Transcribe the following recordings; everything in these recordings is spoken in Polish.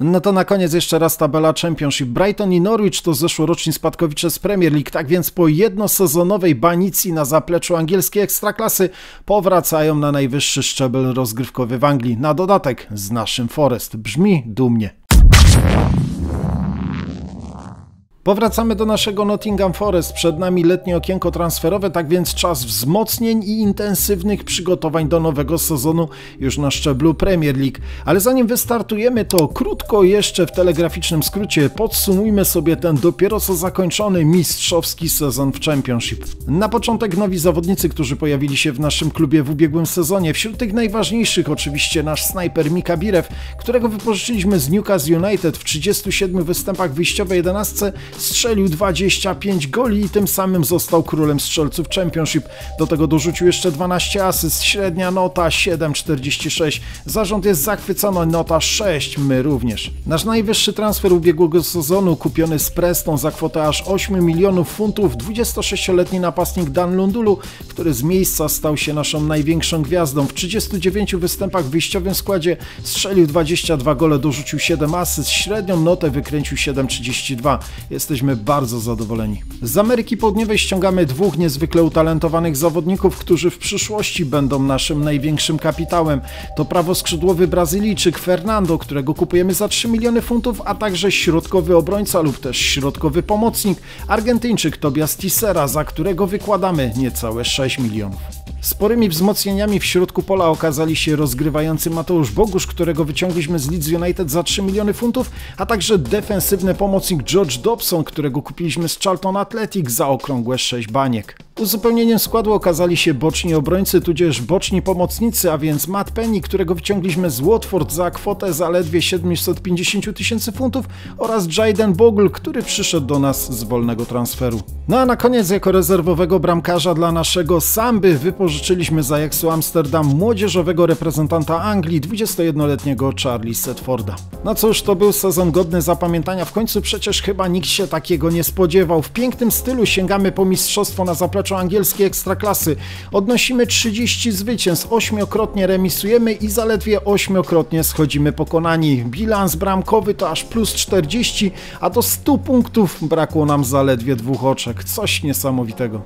No to na koniec jeszcze raz tabela Championship. Brighton i Norwich to zeszłoroczni spadkowicze z Premier League, tak więc po jednosezonowej banicji na zapleczu angielskiej ekstraklasy powracają na najwyższy szczebel rozgrywkowy w Anglii. Na dodatek z naszym Forest. Brzmi dumnie. Powracamy do naszego Nottingham Forest. Przed nami letnie okienko transferowe, tak więc czas wzmocnień i intensywnych przygotowań do nowego sezonu już na szczeblu Premier League. Ale zanim wystartujemy, to krótko jeszcze w telegraficznym skrócie podsumujmy sobie ten dopiero co zakończony mistrzowski sezon w Championship. Na początek nowi zawodnicy, którzy pojawili się w naszym klubie w ubiegłym sezonie. Wśród tych najważniejszych oczywiście nasz snajper Mika Birew, którego wypożyczyliśmy z Newcastle United w 37 występach wyjściowej 11 strzelił 25 goli i tym samym został królem strzelców Championship. Do tego dorzucił jeszcze 12 asyst, średnia nota 7,46. Zarząd jest zachwycony, nota 6, my również. Nasz najwyższy transfer ubiegłego sezonu, kupiony z Preston za kwotę aż 8 milionów funtów, 26-letni napastnik Dan Lundulu, który z miejsca stał się naszą największą gwiazdą. W 39 występach w wyjściowym składzie strzelił 22 gole, dorzucił 7 asyst, średnią notę wykręcił 7,32. Jest jesteśmy bardzo zadowoleni. Z Ameryki Południowej ściągamy dwóch niezwykle utalentowanych zawodników, którzy w przyszłości będą naszym największym kapitałem. To prawoskrzydłowy Brazylijczyk Fernando, którego kupujemy za 3 miliony funtów, a także środkowy obrońca lub też środkowy pomocnik Argentyńczyk Tobias Tissera, za którego wykładamy niecałe 6 milionów. Sporymi wzmocnieniami w środku pola okazali się rozgrywający Mateusz Bogusz, którego wyciągliśmy z Leeds United za 3 miliony funtów, a także defensywny pomocnik George Którego kupiliśmy z Charlton Athletic za okrągłe 6 baniek. Uzupełnieniem składu okazali się boczni obrońcy, tudzież boczni pomocnicy, a więc Matt Penny, którego wyciągliśmy z Watford za kwotę zaledwie 750 tysięcy funtów oraz Jaden Bogle, który przyszedł do nas z wolnego transferu. No a na koniec jako rezerwowego bramkarza dla naszego Samby wypożyczyliśmy z Ajaxu Amsterdam młodzieżowego reprezentanta Anglii, 21-letniego Charlie Setforda. No cóż, to był sezon godny zapamiętania, w końcu przecież chyba nikt się takiego nie spodziewał. W pięknym stylu sięgamy po mistrzostwo na zapleczu angielskiej ekstraklasy. Odnosimy 30 zwycięstw, ośmiokrotnie remisujemy i zaledwie ośmiokrotnie schodzimy pokonani. Bilans bramkowy to aż plus 40, a do 100 punktów brakło nam zaledwie dwóch oczek. Coś niesamowitego.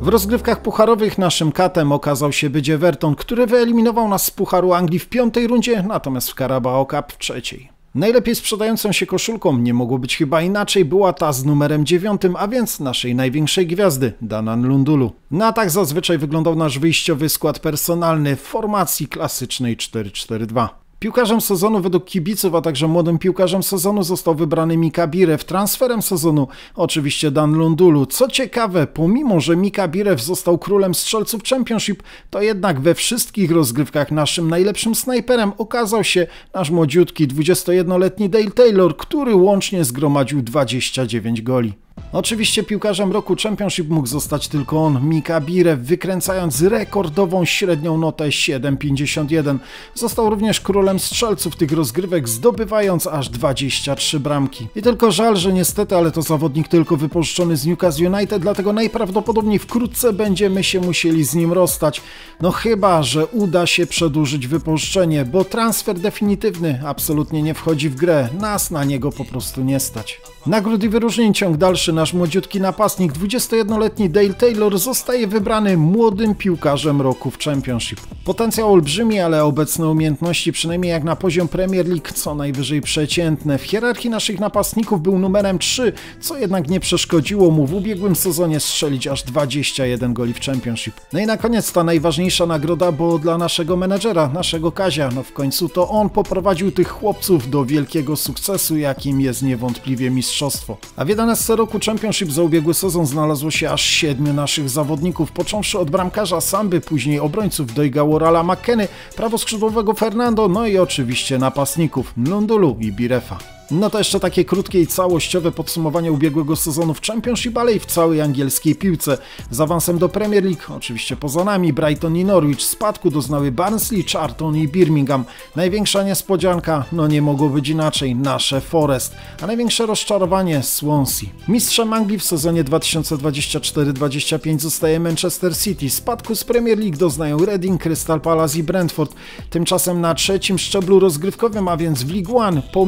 W rozgrywkach pucharowych naszym katem okazał się być Everton, który wyeliminował nas z Pucharu Anglii w piątej rundzie, natomiast w Carabao Cup w trzeciej. Najlepiej sprzedającą się koszulką, nie mogło być chyba inaczej, była ta z numerem 9, a więc naszej największej gwiazdy, Danan Lundulu. Na tak zazwyczaj wyglądał nasz wyjściowy skład personalny w formacji klasycznej 4-4-2. Piłkarzem sezonu według kibiców, a także młodym piłkarzem sezonu został wybrany Mika Birew. Transferem sezonu oczywiście Dan Lundulu. Co ciekawe, pomimo, że Mika Birew został królem strzelców Championship, to jednak we wszystkich rozgrywkach naszym najlepszym snajperem okazał się nasz młodziutki 21-letni Dale Taylor, który łącznie zgromadził 29 goli. Oczywiście piłkarzem roku Championship mógł zostać tylko on, Mika Birew, wykręcając rekordową średnią notę 7,51. Został również królem strzelców tych rozgrywek, zdobywając aż 23 bramki. I tylko żal, że niestety, ale to zawodnik tylko wypożyczony z Newcastle United, dlatego najprawdopodobniej wkrótce będziemy się musieli z nim rozstać. No chyba, że uda się przedłużyć wypożyczenie, bo transfer definitywny absolutnie nie wchodzi w grę. Nas na niego po prostu nie stać. Nagród i wyróżnień ciąg dalszy nasz młodziutki napastnik, 21-letni Dale Taylor, zostaje wybrany młodym piłkarzem roku w Championship. Potencjał olbrzymi, ale obecne umiejętności, przynajmniej jak na poziom Premier League, co najwyżej przeciętne. W hierarchii naszych napastników był numerem 3, co jednak nie przeszkodziło mu w ubiegłym sezonie strzelić aż 21 goli w Championship. No i na koniec ta najważniejsza nagroda, bo dla naszego menedżera, naszego Kazia, no w końcu to on poprowadził tych chłopców do wielkiego sukcesu, jakim jest niewątpliwie mistrzostwo. A w 11 roku Championship za ubiegły sezon znalazło się aż siedmiu naszych zawodników, począwszy od bramkarza Samby, później obrońców Dojga Worala McKenny, prawoskrzydłowego Fernando, no i oczywiście napastników Lundulu i Birefa. No to jeszcze takie krótkie i całościowe podsumowanie ubiegłego sezonu w Championship, ale i w całej angielskiej piłce. Z awansem do Premier League, oczywiście poza nami, Brighton i Norwich, spadku doznały Barnsley, Charlton i Birmingham. Największa niespodzianka, no nie mogło być inaczej, nasze Forest, a największe rozczarowanie Swansea. Mistrzem Anglii w sezonie 2024-25 zostaje Manchester City, spadku z Premier League doznają Reading, Crystal Palace i Brentford. Tymczasem na trzecim szczeblu rozgrywkowym, a więc w League One, po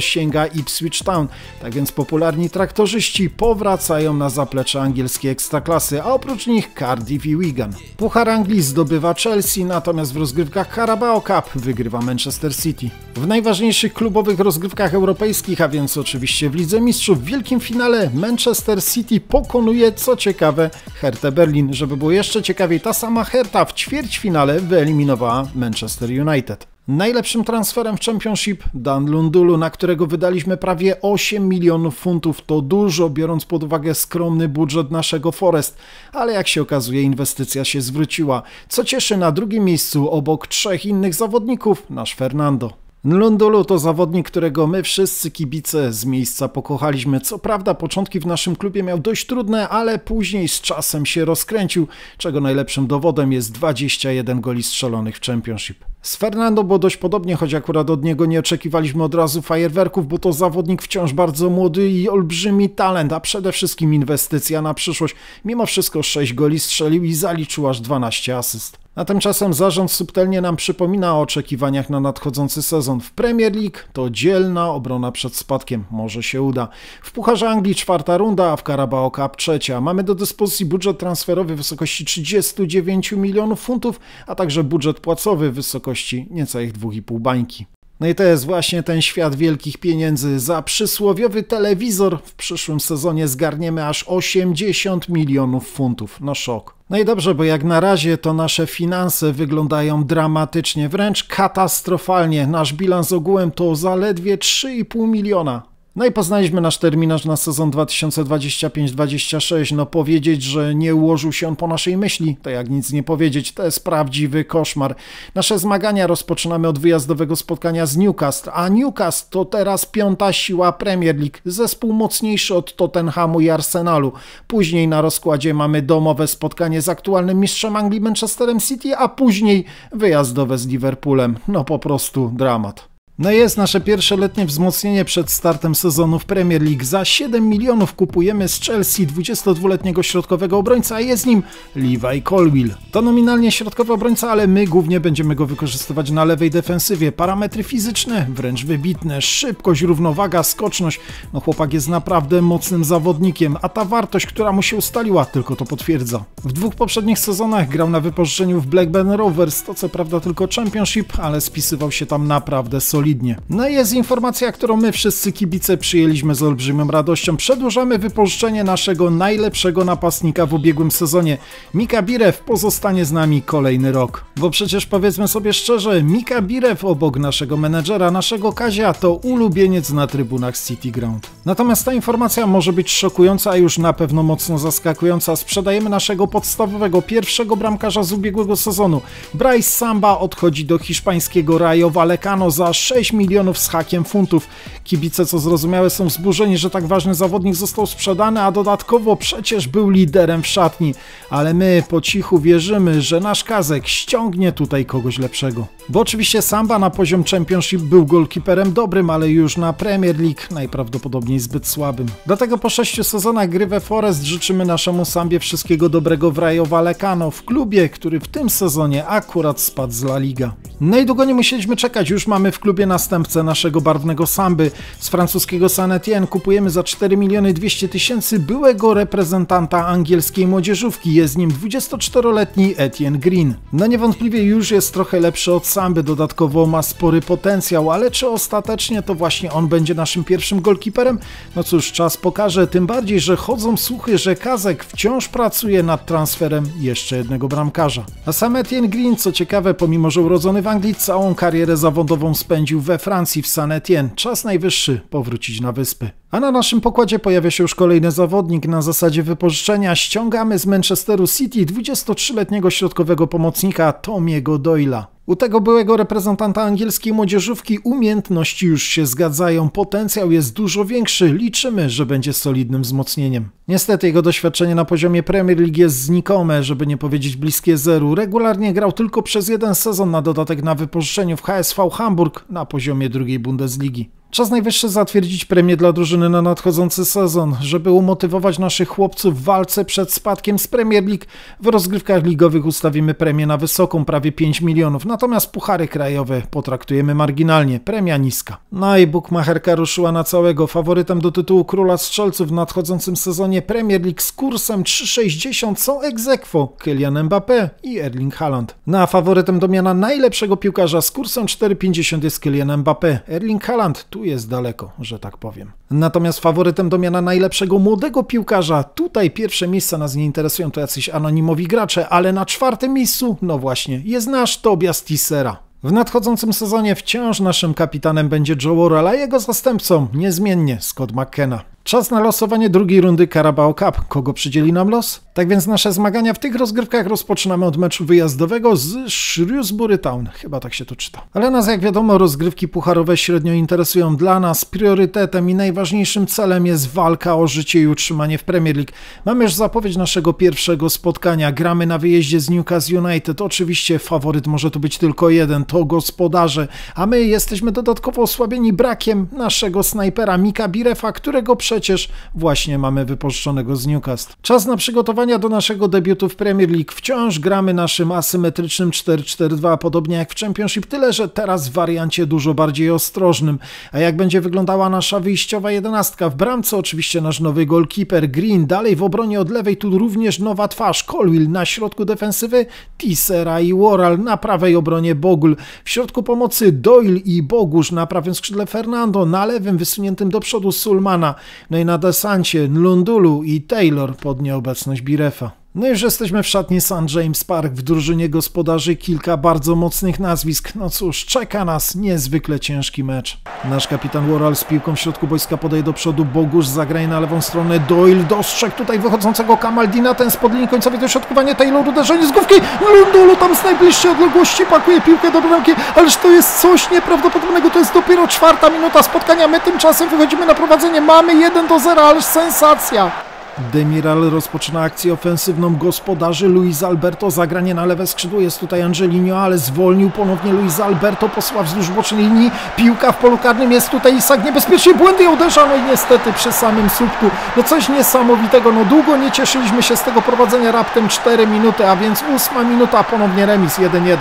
sięga Ipswich Town. Tak więc popularni traktorzyści powracają na zaplecze angielskiej ekstraklasy, a oprócz nich Cardiff i Wigan. Puchar Anglii zdobywa Chelsea, natomiast w rozgrywkach Carabao Cup wygrywa Manchester City. W najważniejszych klubowych rozgrywkach europejskich, a więc oczywiście w Lidze Mistrzów, w wielkim finale Manchester City pokonuje, co ciekawe, Hertę Berlin. Żeby było jeszcze ciekawiej, ta sama Herta w ćwierćfinale wyeliminowała Manchester United. Najlepszym transferem w Championship Dan Lundulu, na którego wydaliśmy prawie 8 milionów funtów. To dużo, biorąc pod uwagę skromny budżet naszego Forest, ale jak się okazuje, inwestycja się zwróciła. Co cieszy na drugim miejscu obok trzech innych zawodników nasz Fernando. Nlundulu to zawodnik, którego my wszyscy kibice z miejsca pokochaliśmy. Co prawda początki w naszym klubie miał dość trudne, ale później z czasem się rozkręcił, czego najlepszym dowodem jest 21 goli strzelonych w Championship. Z Fernando było dość podobnie, choć akurat od niego nie oczekiwaliśmy od razu fajerwerków, bo to zawodnik wciąż bardzo młody i olbrzymi talent, a przede wszystkim inwestycja na przyszłość. Mimo wszystko 6 goli strzelił i zaliczył aż 12 asyst. A tymczasem zarząd subtelnie nam przypomina o oczekiwaniach na nadchodzący sezon. W Premier League to dzielna obrona przed spadkiem, może się uda. W Pucharze Anglii czwarta runda, a w Carabao Cup trzecia. Mamy do dyspozycji budżet transferowy w wysokości 39 milionów funtów, a także budżet płacowy w wysokości niecałych 2,5 bańki. No i to jest właśnie ten świat wielkich pieniędzy. Za przysłowiowy telewizor w przyszłym sezonie zgarniemy aż 80 milionów funtów. No szok. No i dobrze, bo jak na razie to nasze finanse wyglądają dramatycznie, wręcz katastrofalnie. Nasz bilans ogółem to zaledwie 3,5 miliona. No i poznaliśmy nasz terminarz na sezon 2025-26. No powiedzieć, że nie ułożył się on po naszej myśli, to jak nic nie powiedzieć, to jest prawdziwy koszmar. Nasze zmagania rozpoczynamy od wyjazdowego spotkania z Newcastle, a Newcastle to teraz piąta siła Premier League, zespół mocniejszy od Tottenhamu i Arsenalu. Później na rozkładzie mamy domowe spotkanie z aktualnym mistrzem Anglii Manchesterem City, a później wyjazdowe z Liverpoolem. No po prostu dramat. No jest nasze pierwsze letnie wzmocnienie przed startem sezonu w Premier League. Za 7 milionów kupujemy z Chelsea 22-letniego środkowego obrońca, a jest nim Levi Colwill. To nominalnie środkowy obrońca, ale my głównie będziemy go wykorzystywać na lewej defensywie. Parametry fizyczne wręcz wybitne, szybkość, równowaga, skoczność. No chłopak jest naprawdę mocnym zawodnikiem, a ta wartość, która mu się ustaliła, tylko to potwierdza. W dwóch poprzednich sezonach grał na wypożyczeniu w Blackburn Rovers, to co prawda tylko Championship, ale spisywał się tam naprawdę solidnie solidnie. No i jest informacja, którą my wszyscy kibice przyjęliśmy z olbrzymią radością. Przedłużamy wypożyczenie naszego najlepszego napastnika w ubiegłym sezonie. Mika Birew pozostanie z nami kolejny rok. Bo przecież powiedzmy sobie szczerze, Mika Birew obok naszego menedżera, naszego Kazia to ulubieniec na trybunach City Ground. Natomiast ta informacja może być szokująca, a już na pewno mocno zaskakująca. Sprzedajemy naszego podstawowego pierwszego bramkarza z ubiegłego sezonu. Bryce Samba odchodzi do hiszpańskiego Rayo Vallecano za 6 6 milionów z hakiem funtów. Kibice, co zrozumiałe, są wzburzeni, że tak ważny zawodnik został sprzedany, a dodatkowo przecież był liderem w szatni. Ale my po cichu wierzymy, że nasz Kazek ściągnie tutaj kogoś lepszego. Bo oczywiście Samba na poziom Championship był golkiperem dobrym, ale już na Premier League najprawdopodobniej zbyt słabym. Dlatego po sześciu sezonach gry we Forest życzymy naszemu Sambie wszystkiego dobrego w Rayo Vallecano, w klubie, który w tym sezonie akurat spadł z La Liga. No i długo nie musieliśmy czekać, już mamy w klubie następcę naszego barwnego Samby. Z francuskiego Saint Etienne kupujemy za 4 miliony 200 tysięcy byłego reprezentanta angielskiej młodzieżówki. Jest nim 24-letni Etienne Green. No niewątpliwie już jest trochę lepszy od Samby, dodatkowo ma spory potencjał, ale czy ostatecznie to właśnie on będzie naszym pierwszym golkiperem? No cóż, czas pokaże, tym bardziej, że chodzą słuchy, że Kazek wciąż pracuje nad transferem jeszcze jednego bramkarza. A sam Etienne Green, co ciekawe, pomimo że urodzony w Anglii, całą karierę zawodową spędził we Francji w Saint-Étienne. Czas najwyższy powrócić na wyspy. A na naszym pokładzie pojawia się już kolejny zawodnik na zasadzie wypożyczenia. Ściągamy z Manchesteru City 23-letniego środkowego pomocnika Tomiego Doyla. U tego byłego reprezentanta angielskiej młodzieżówki umiejętności już się zgadzają, potencjał jest dużo większy, liczymy, że będzie solidnym wzmocnieniem. Niestety jego doświadczenie na poziomie Premier League jest znikome, żeby nie powiedzieć bliskie zeru. Regularnie grał tylko przez jeden sezon na dodatek na wypożyczeniu w HSV Hamburg na poziomie drugiej Bundesligi. Czas najwyższy zatwierdzić premię dla drużyny na nadchodzący sezon, żeby umotywować naszych chłopców w walce przed spadkiem z Premier League. W rozgrywkach ligowych ustawimy premię na wysoką, prawie 5 milionów, natomiast puchary krajowe potraktujemy marginalnie, premia niska. No i bukmacherka ruszyła na całego. Faworytem do tytułu króla strzelców w nadchodzącym sezonie Premier League z kursem 3,60 są egzekwo Kylian Mbappé i Erling Haaland. Na faworytem do miana najlepszego piłkarza z kursem 4,50 jest Kylian Mbappé. Erling Haaland tu jest daleko, że tak powiem. Natomiast faworytem do miana najlepszego młodego piłkarza, tutaj pierwsze miejsca nas nie interesują, to jacyś anonimowi gracze, ale na czwartym miejscu, no właśnie, jest nasz Tobias Tissera. W nadchodzącym sezonie wciąż naszym kapitanem będzie Joe Worrell, a jego zastępcą niezmiennie Scott McKenna. Czas na losowanie drugiej rundy Carabao Cup. Kogo przydzieli nam los? Tak więc nasze zmagania w tych rozgrywkach rozpoczynamy od meczu wyjazdowego z Shrewsbury Town. Chyba tak się to czyta. Ale nas, jak wiadomo, rozgrywki pucharowe średnio interesują. Dla nas priorytetem i najważniejszym celem jest walka o życie i utrzymanie w Premier League. Mamy już zapowiedź naszego pierwszego spotkania. Gramy na wyjeździe z Newcastle United. Oczywiście faworyt może tu być tylko jeden, to gospodarze. A my jesteśmy dodatkowo osłabieni brakiem naszego snajpera Mika Birefa, którego przecież właśnie mamy wypożyczonego z Newcastle. Czas na przygotowania do naszego debiutu w Premier League. Wciąż gramy naszym asymetrycznym 4-4-2, podobnie jak w Championship, tyle że teraz w wariancie dużo bardziej ostrożnym. A jak będzie wyglądała nasza wyjściowa jedenastka? W bramce oczywiście nasz nowy goalkeeper Green, dalej w obronie od lewej tu również nowa twarz Colwill, na środku defensywy Tissera i Worrell, na prawej obronie Bogul, w środku pomocy Doyle i Bogusz, na prawym skrzydle Fernando, na lewym wysuniętym do przodu Sulmana, no i na desancie Nlundulu i Taylor pod nieobecność Birefa. No już jesteśmy w szatni St. James Park, w drużynie gospodarzy kilka bardzo mocnych nazwisk. No cóż, czeka nas niezwykle ciężki mecz. Nasz kapitan Worrell z piłką w środku boiska podaje do przodu, Bogusz zagraje na lewą stronę, Doyle dostrzegł tutaj wychodzącego Kamaldina, ten spod linii końcowej dośrodkowanie, Taylor uderzenie z główki, Lundulu tam z najbliższej odległości pakuje piłkę do bramki, ależ to jest coś nieprawdopodobnego, to jest dopiero czwarta minuta spotkania, my tymczasem wychodzimy na prowadzenie, mamy 1 do 0, ależ sensacja! Demiral rozpoczyna akcję ofensywną gospodarzy. Luis Alberto zagranie na lewe skrzydło. Jest tutaj Angelino, ale zwolnił ponownie Luis Alberto. Posła wzdłuż bocznej linii. Piłka w polu karnym jest tutaj Isak niebezpiecznie. Błędy uderza. No i niestety przy samym słupku. No coś niesamowitego. No długo nie cieszyliśmy się z tego prowadzenia. Raptem 4 minuty, a więc 8 minuta. Ponownie remis 1-1.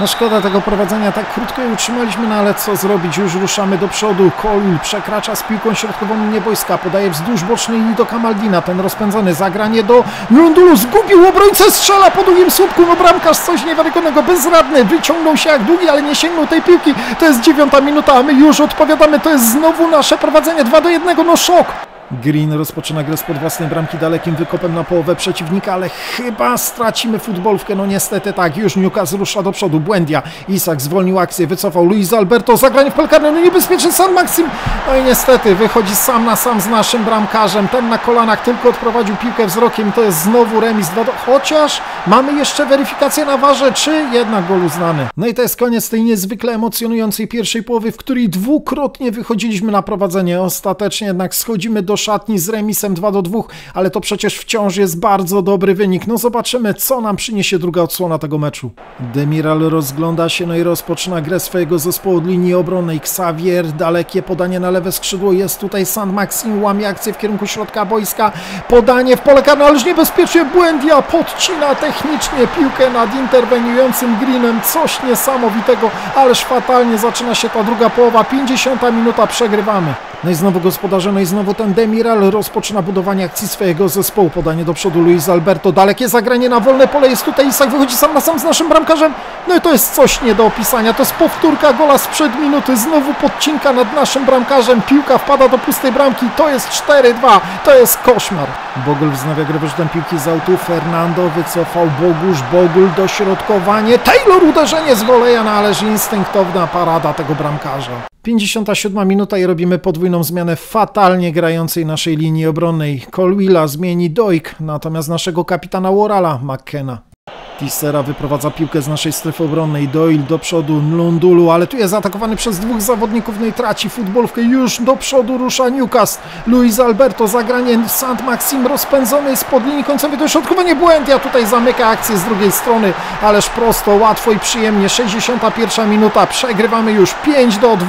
No szkoda tego prowadzenia, tak krótko je utrzymaliśmy, no ale co zrobić, już ruszamy do przodu, Colin przekracza z piłką środkową linię boiska, podaje wzdłuż bocznej linii do Kamaldina, ten rozpędzony, zagranie do Lundulu, zgubił obrońcę, strzela po długim słupku, no bramkarz coś niewiarygodnego, bezradny, wyciągnął się jak długi, ale nie sięgnął tej piłki, to jest dziewiąta minuta, a my już odpowiadamy, to jest znowu nasze prowadzenie, 2 do 1, no szok! Green rozpoczyna grę spod własnej bramki dalekim wykopem na połowę przeciwnika, ale chyba stracimy futbolówkę. No niestety tak, już Newcastle rusza do przodu. Błędia. Isak zwolnił akcję, wycofał Luis Alberto. Zagranie w pelkarne, no niebezpieczny San Maxim. No i niestety wychodzi sam na sam z naszym bramkarzem. Ten na kolanach tylko odprowadził piłkę wzrokiem. To jest znowu remis 2 do... Chociaż mamy jeszcze weryfikację na warze, czy jednak gol uznany. No i to jest koniec tej niezwykle emocjonującej pierwszej połowy, w której dwukrotnie wychodziliśmy na prowadzenie. Ostatecznie jednak schodzimy do szatni z remisem 2 do 2, ale to przecież wciąż jest bardzo dobry wynik. No zobaczymy, co nam przyniesie druga odsłona tego meczu. Demiral rozgląda się, no i rozpoczyna grę swojego zespołu od linii obronnej. Xavier, dalekie podanie na lewe skrzydło, jest tutaj San Maxim, łamie akcję w kierunku środka boiska. Podanie w pole karne, ależ niebezpiecznie Błędia podcina technicznie piłkę nad interweniującym Greenem. Coś niesamowitego, ależ fatalnie zaczyna się ta druga połowa. 50 minuta przegrywamy. No i znowu gospodarze, no i znowu ten Demiral rozpoczyna budowanie akcji swojego zespołu. Podanie do przodu Luis Alberto, dalekie zagranie na wolne pole. Jest tutaj Isak, wychodzi sam na sam z naszym bramkarzem. No i to jest coś nie do opisania, to jest powtórka gola sprzed minuty, znowu podcinka nad naszym bramkarzem, piłka wpada do pustej bramki, to jest 4-2, to jest koszmar. Bogul wznawia grę wyrzutem piłki z autu, Fernando wycofał. Bogusz, Bogul dośrodkowanie, Taylor uderzenie z woleja, no ależ instynktowna parada tego bramkarza. 57 minuta i robimy podwójną zmianę fatalnie grającej naszej linii obronnej. Colwilla zmieni Doik, natomiast naszego kapitana Worala McKenna. Tissera wyprowadza piłkę z naszej strefy obronnej. Doyle do przodu, Nlundulu, ale tu jest zaatakowany przez dwóch zawodników, no i traci futbolówkę. Już do przodu rusza Newcastle. Luis Alberto, zagranie Sant Maxim rozpędzony spod linii końcowej. To środkowanie Błędia tutaj zamyka akcję z drugiej strony, ależ prosto, łatwo i przyjemnie. 61 minuta, przegrywamy już 5 do 2.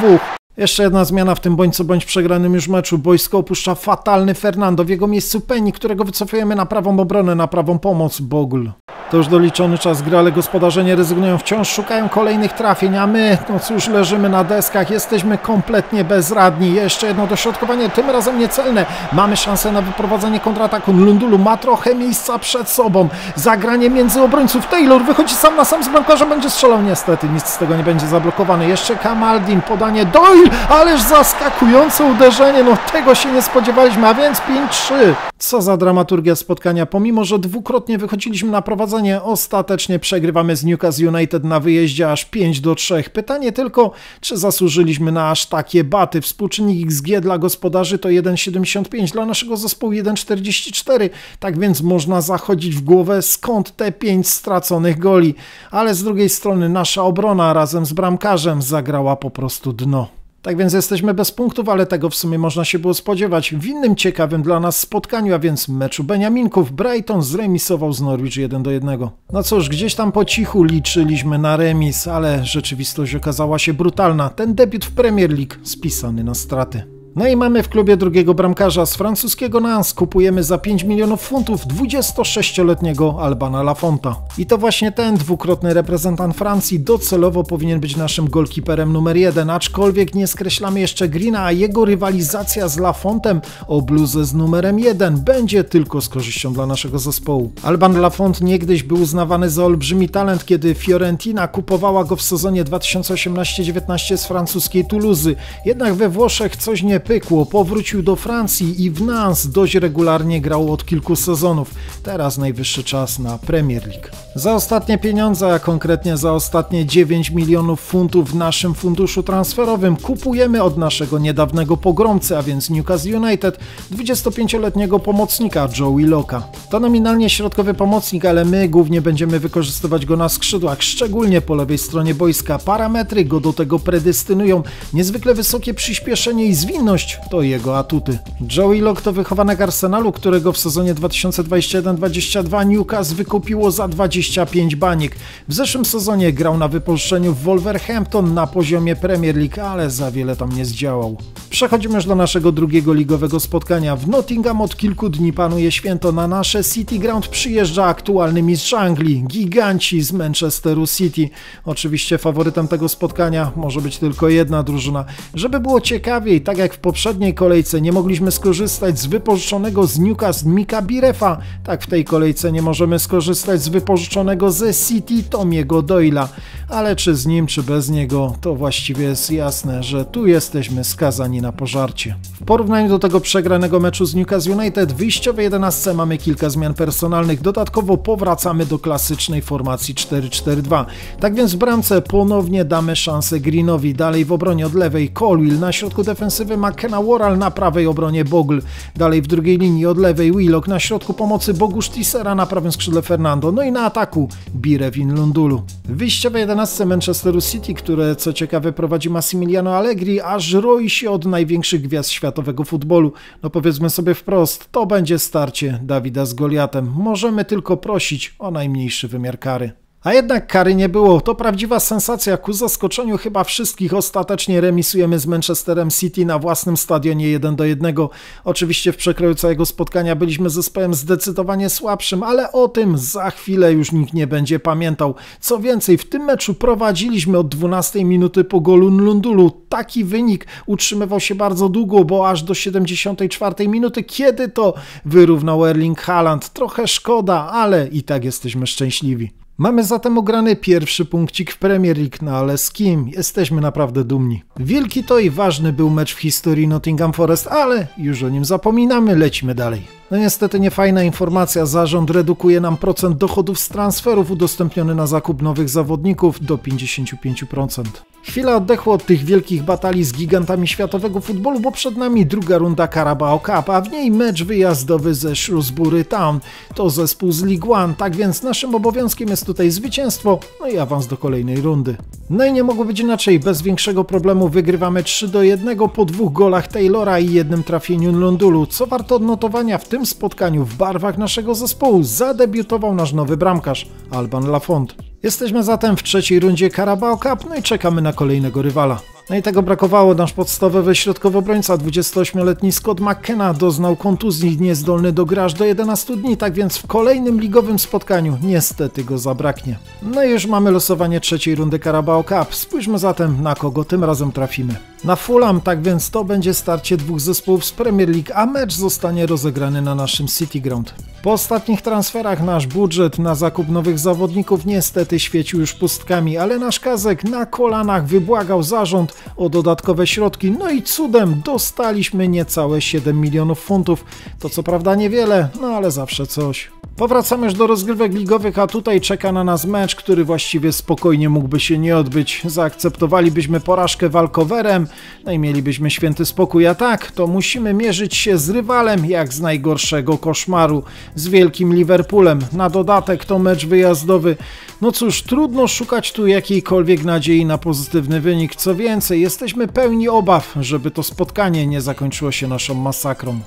Jeszcze jedna zmiana w tym bądź co bądź przegranym już meczu. Boisko opuszcza fatalny Fernando. W jego miejscu Penny, którego wycofujemy na prawą obronę, na prawą pomoc. Bogul. To już doliczony czas gry, ale gospodarze nie rezygnują. Wciąż szukają kolejnych trafień, a my, no cóż, leżymy na deskach. Jesteśmy kompletnie bezradni. Jeszcze jedno dośrodkowanie, tym razem niecelne. Mamy szansę na wyprowadzenie kontrataku. Lundulu ma trochę miejsca przed sobą. Zagranie między obrońców. Taylor wychodzi sam na sam z bramkarzem, będzie strzelał. Niestety nic z tego nie będzie zablokowane. Jeszcze Kamaldin, podanie Doyle, ależ zaskakujące uderzenie. No tego się nie spodziewaliśmy, a więc 5-3. Co za dramaturgia spotkania. Pomimo, że dwukrotnie wychodziliśmy na prowadzenie, ostatecznie przegrywamy z Newcastle United na wyjeździe aż 5 do 3. Pytanie tylko, czy zasłużyliśmy na aż takie baty. Współczynnik XG dla gospodarzy to 1,75, dla naszego zespołu 1,44. Tak więc można zachodzić w głowę, skąd te 5 straconych goli. Ale z drugiej strony nasza obrona razem z bramkarzem zagrała po prostu dno. Tak więc jesteśmy bez punktów, ale tego w sumie można się było spodziewać. W innym ciekawym dla nas spotkaniu, a więc meczu Beniaminków, Brighton zremisował z Norwich 1 do 1. No cóż, gdzieś tam po cichu liczyliśmy na remis, ale rzeczywistość okazała się brutalna. Ten debiut w Premier League spisany na straty. No i mamy w klubie drugiego bramkarza z francuskiego Nans. Kupujemy za 5 milionów funtów 26-letniego Albana Lafonta. I to właśnie ten dwukrotny reprezentant Francji docelowo powinien być naszym golkiperem numer jeden, aczkolwiek nie skreślamy jeszcze Greena, a jego rywalizacja z Lafontem o bluzę z numerem jeden będzie tylko z korzyścią dla naszego zespołu. Alban Lafont niegdyś był uznawany za olbrzymi talent, kiedy Fiorentina kupowała go w sezonie 2018-19 z francuskiej Toulouse. Jednak we Włoszech coś nie pykło, powrócił do Francji i w Nantes dość regularnie grał od kilku sezonów. Teraz najwyższy czas na Premier League. Za ostatnie pieniądze, a konkretnie za ostatnie 9 milionów funtów w naszym funduszu transferowym kupujemy od naszego niedawnego pogromcy, a więc Newcastle United, 25-letniego pomocnika Joey Loka. To nominalnie środkowy pomocnik, ale my głównie będziemy wykorzystywać go na skrzydłach, szczególnie po lewej stronie boiska. Parametry go do tego predestynują. Niezwykle wysokie przyspieszenie i zwinność to jego atuty. Joey Lok to wychowanek Arsenalu, którego w sezonie 2021-22 Newcastle wykupiło za 25 baniek. W zeszłym sezonie grał na wypożyczeniu w Wolverhampton na poziomie Premier League, ale za wiele tam nie zdziałał. Przechodzimy już do naszego drugiego ligowego spotkania. W Nottingham od kilku dni panuje święto. Na nasze City Ground przyjeżdża aktualny mistrz Anglii, giganci z Manchesteru City. Oczywiście faworytem tego spotkania może być tylko jedna drużyna. Żeby było ciekawiej, tak jak w poprzedniej kolejce nie mogliśmy skorzystać z wypożyczonego z Newcastle Mika Birefa, tak w tej kolejce nie możemy skorzystać z wypożyczonego ze City Tomiego Doyla. Ale czy z nim, czy bez niego, to właściwie jest jasne, że tu jesteśmy skazani na pożarcie. W porównaniu do tego przegranego meczu z Newcastle United, w wyjściowej 11 mamy kilka zmian personalnych. Dodatkowo powracamy do klasycznej formacji 4-4-2. Tak więc w bramce ponownie damy szansę Greenowi. Dalej w obronie od lewej Colwill, na środku defensywy McKenna Warral, na prawej obronie Bogle. Dalej w drugiej linii od lewej Willock, na środku pomocy Bogusz Tissera, na prawym skrzydle Fernando. No i na ataku Birewin Lundulu. W wyjściowej 11 Manchesteru City, które co ciekawe prowadzi Massimiliano Allegri, aż roi się od największych gwiazd światowego futbolu. No powiedzmy sobie wprost, to będzie starcie Dawida z Goliatem. Możemy tylko prosić o najmniejszy wymiar kary. A jednak kary nie było. To prawdziwa sensacja. Ku zaskoczeniu chyba wszystkich ostatecznie remisujemy z Manchesterem City na własnym stadionie 1 do 1. Oczywiście w przekroju całego spotkania byliśmy zespołem zdecydowanie słabszym, ale o tym za chwilę już nikt nie będzie pamiętał. Co więcej, w tym meczu prowadziliśmy od 12 minuty po golu Nlundulu. Taki wynik utrzymywał się bardzo długo, bo aż do 74 minuty, kiedy to wyrównał Erling Haaland. Trochę szkoda, ale i tak jesteśmy szczęśliwi. Mamy zatem ograny pierwszy punkcik w Premier League, no ale z kim? Jesteśmy naprawdę dumni. Wielki to i ważny był mecz w historii Nottingham Forest, ale już o nim zapominamy, lecimy dalej. No niestety niefajna informacja, zarząd redukuje nam procent dochodów z transferów udostępniony na zakup nowych zawodników do 55%. Chwila oddechu od tych wielkich batalii z gigantami światowego futbolu, bo przed nami druga runda Carabao Cup, a w niej mecz wyjazdowy ze Shrewsbury Town. To zespół z League One, tak więc naszym obowiązkiem jest tutaj zwycięstwo, no i awans do kolejnej rundy. No i nie mogło być inaczej, bez większego problemu wygrywamy 3 do 1 po dwóch golach Taylora i jednym trafieniu Lundulu. Co warto odnotowania w tym spotkaniu w barwach naszego zespołu zadebiutował nasz nowy bramkarz Alban Lafont. Jesteśmy zatem w trzeciej rundzie Carabao Cup, no i czekamy na kolejnego rywala. No i tego brakowało. Nasz podstawowy środkowy obrońca, 28-letni Scott McKenna, doznał kontuzji, niezdolny do graż do 11 dni, tak więc w kolejnym ligowym spotkaniu niestety go zabraknie. No i już mamy losowanie trzeciej rundy Carabao Cup. Spójrzmy zatem na kogo tym razem trafimy. Na Fulham, tak więc to będzie starcie dwóch zespołów z Premier League, a mecz zostanie rozegrany na naszym City Ground. Po ostatnich transferach nasz budżet na zakup nowych zawodników niestety świecił już pustkami, ale nasz Kazek na kolanach wybłagał zarząd o dodatkowe środki, no i cudem dostaliśmy niecałe 7 milionów funtów. To co prawda niewiele, no ale zawsze coś. Powracamy już do rozgrywek ligowych, a tutaj czeka na nas mecz, który właściwie spokojnie mógłby się nie odbyć. Zaakceptowalibyśmy porażkę walkowerem, no i mielibyśmy święty spokój, a tak, to musimy mierzyć się z rywalem jak z najgorszego koszmaru, z wielkim Liverpoolem. Na dodatek to mecz wyjazdowy. No cóż, trudno szukać tu jakiejkolwiek nadziei na pozytywny wynik. Co więcej, jesteśmy pełni obaw, żeby to spotkanie nie zakończyło się naszą masakrą.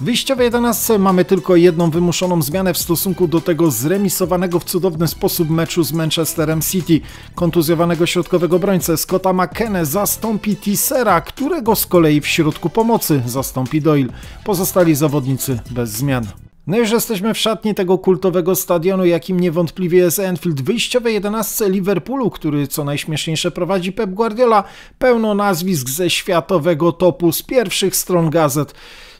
Wyjściowej 11 mamy tylko jedną wymuszoną zmianę w stosunku do tego zremisowanego w cudowny sposób meczu z Manchesterem City. Kontuzjowanego środkowego obrońcę Scotta McKenna zastąpi Tissera, którego z kolei w środku pomocy zastąpi Doyle. Pozostali zawodnicy bez zmian. No już jesteśmy w szatni tego kultowego stadionu, jakim niewątpliwie jest Enfield. Wyjściowej 11 Liverpoolu, który co najśmieszniejsze prowadzi Pep Guardiola, pełno nazwisk ze światowego topu z pierwszych stron gazet.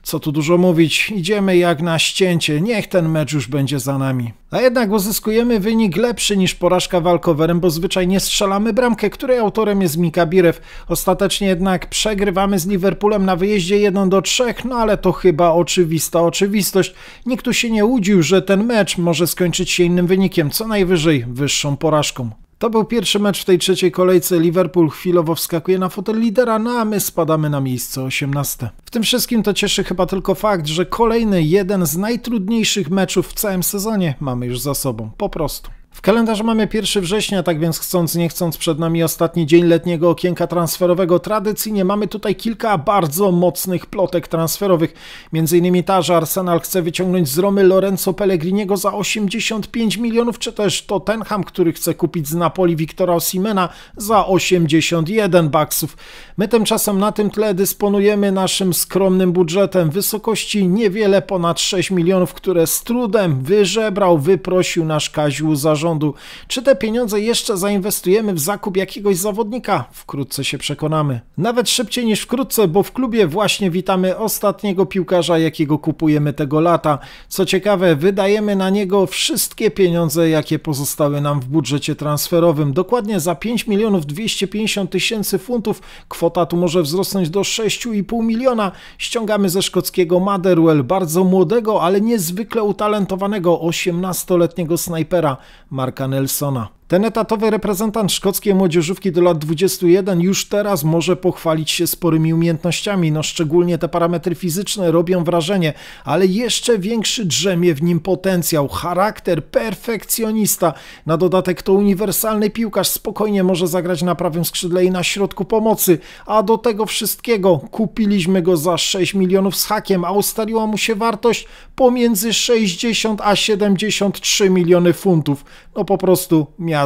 Co tu dużo mówić, idziemy jak na ścięcie, niech ten mecz już będzie za nami. A jednak uzyskujemy wynik lepszy niż porażka walkowerem, bo zwyczajnie strzelamy bramkę, której autorem jest Mika Birew. Ostatecznie jednak przegrywamy z Liverpoolem na wyjeździe 1 do 3, no ale to chyba oczywista oczywistość. Nikt tu się nie łudził, że ten mecz może skończyć się innym wynikiem, co najwyżej wyższą porażką. To był pierwszy mecz w tej trzeciej kolejce. Liverpool chwilowo wskakuje na fotel lidera, no a my spadamy na miejsce 18. W tym wszystkim to cieszy chyba tylko fakt, że kolejny jeden z najtrudniejszych meczów w całym sezonie mamy już za sobą. Po prostu. W kalendarzu mamy 1 września, tak więc chcąc nie chcąc przed nami ostatni dzień letniego okienka transferowego. Tradycyjnie mamy tutaj kilka bardzo mocnych plotek transferowych. Między innymi ta, że Arsenal chce wyciągnąć z Romy Lorenzo Pellegriniego za 85 milionów, czy też Tottenham, który chce kupić z Napoli Wiktora Osimena za 81 baksów. My tymczasem na tym tle dysponujemy naszym skromnym budżetem w wysokości niewiele ponad 6 milionów, które z trudem wyżebrał, wyprosił nasz Kaziu zarząd zarządu. Czy te pieniądze jeszcze zainwestujemy w zakup jakiegoś zawodnika? Wkrótce się przekonamy. Nawet szybciej niż wkrótce, bo w klubie właśnie witamy ostatniego piłkarza, jakiego kupujemy tego lata. Co ciekawe, wydajemy na niego wszystkie pieniądze, jakie pozostały nam w budżecie transferowym. Dokładnie za 5 milionów 250 tysięcy funtów. Kwota tu może wzrosnąć do 6,5 miliona. Ściągamy ze szkockiego Motherwell, bardzo młodego, ale niezwykle utalentowanego 18-letniego snajpera. Marka Nelsona. Ten etatowy reprezentant szkockiej młodzieżówki do lat 21 już teraz może pochwalić się sporymi umiejętnościami, no szczególnie te parametry fizyczne robią wrażenie, ale jeszcze większy drzemie w nim potencjał, charakter, perfekcjonista. Na dodatek to uniwersalny piłkarz, spokojnie może zagrać na prawym skrzydle i na środku pomocy, a do tego wszystkiego kupiliśmy go za 6 milionów z hakiem, a ustaliła mu się wartość pomiędzy 60 a 73 miliony funtów. No po prostu miał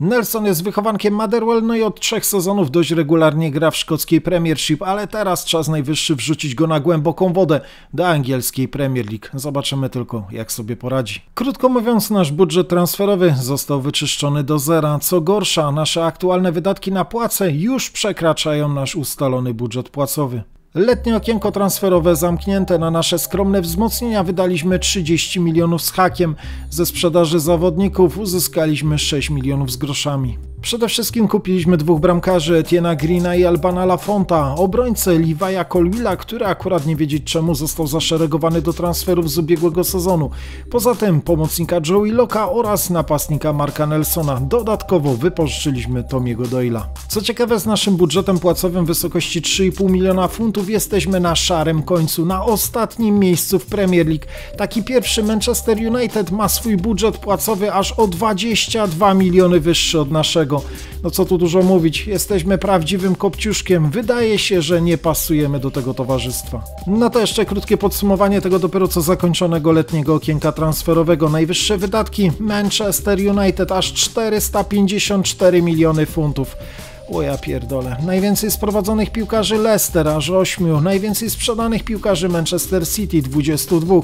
Nelson jest wychowankiem Motherwell, no i od trzech sezonów dość regularnie gra w szkockiej Premiership, ale teraz czas najwyższy wrzucić go na głęboką wodę do angielskiej Premier League. Zobaczymy tylko, jak sobie poradzi. Krótko mówiąc, nasz budżet transferowy został wyczyszczony do zera. Co gorsza, nasze aktualne wydatki na płace już przekraczają nasz ustalony budżet płacowy. Letnie okienko transferowe zamknięte na nasze skromne wzmocnienia wydaliśmy 30 milionów z hakiem. Ze sprzedaży zawodników uzyskaliśmy 6 milionów z groszami. Przede wszystkim kupiliśmy dwóch bramkarzy, Etiena Greena i Albana Lafonta, obrońcę Levi'a Colwilla, który akurat nie wiedzieć czemu został zaszeregowany do transferów z ubiegłego sezonu. Poza tym pomocnika Joey Locka oraz napastnika Marka Nelsona. Dodatkowo wypożyczyliśmy Tomiego Doyla. Co ciekawe z naszym budżetem płacowym w wysokości 3,5 miliona funtów jesteśmy na szarym końcu, na ostatnim miejscu w Premier League. Taki pierwszy Manchester United ma swój budżet płacowy aż o 22 miliony wyższy od naszego. No co tu dużo mówić, jesteśmy prawdziwym kopciuszkiem. Wydaje się, że nie pasujemy do tego towarzystwa. No to jeszcze krótkie podsumowanie tego dopiero co zakończonego letniego okienka transferowego. Najwyższe wydatki Manchester United aż 454 miliony funtów. O ja pierdolę. Najwięcej sprowadzonych piłkarzy Leicester, aż 8. Najwięcej sprzedanych piłkarzy Manchester City, 22.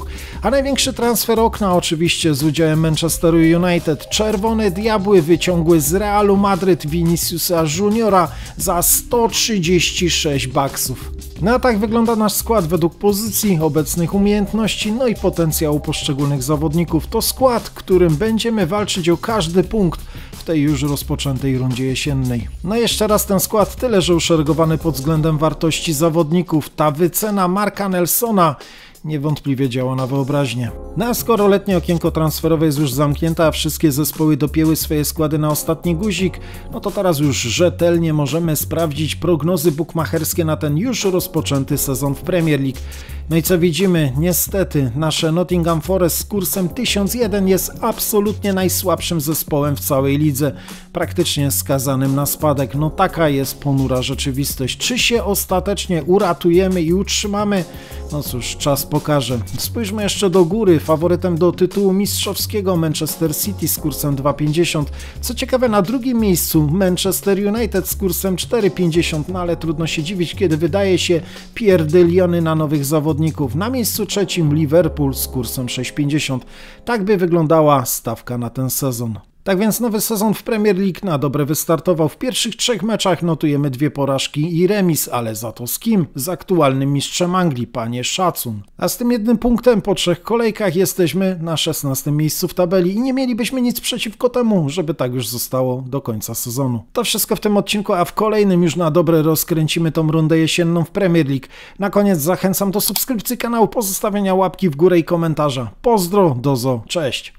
A największy transfer okna oczywiście z udziałem Manchesteru United. Czerwone Diabły wyciągły z Realu Madryt Viniciusa Juniora za 136 baksów. No a tak wygląda nasz skład według pozycji, obecnych umiejętności, no i potencjału poszczególnych zawodników. To skład, którym będziemy walczyć o każdy punkt w tej już rozpoczętej rundzie jesiennej. No jeszcze raz ten skład tyle, że uszeregowany pod względem wartości zawodników. Ta wycena Marka Nelsona niewątpliwie działa na wyobraźnię. No a skoro letnie okienko transferowe jest już zamknięte, a wszystkie zespoły dopięły swoje składy na ostatni guzik, no to teraz już rzetelnie możemy sprawdzić prognozy bukmacherskie na ten już rozpoczęty sezon w Premier League. No i co widzimy? Niestety nasze Nottingham Forest z kursem 1001 jest absolutnie najsłabszym zespołem w całej lidze, praktycznie skazanym na spadek. No taka jest ponura rzeczywistość. Czy się ostatecznie uratujemy i utrzymamy? No cóż, czas pokaże. Spójrzmy jeszcze do góry. Faworytem do tytułu mistrzowskiego Manchester City z kursem 2,50. Co ciekawe, na drugim miejscu Manchester United z kursem 4,50. No ale trudno się dziwić, kiedy wydaje się pierdyliony na nowych zawodników. Na miejscu trzecim Liverpool z kursem 6,50. Tak by wyglądała stawka na ten sezon. Tak więc nowy sezon w Premier League na dobre wystartował. W pierwszych trzech meczach notujemy dwie porażki i remis, ale za to z kim? Z aktualnym mistrzem Anglii, panie Szacun. A z tym jednym punktem po trzech kolejkach jesteśmy na 16 miejscu w tabeli i nie mielibyśmy nic przeciwko temu, żeby tak już zostało do końca sezonu. To wszystko w tym odcinku, a w kolejnym już na dobre rozkręcimy tą rundę jesienną w Premier League. Na koniec zachęcam do subskrypcji kanału, pozostawienia łapki w górę i komentarza. Pozdro, dozo, cześć!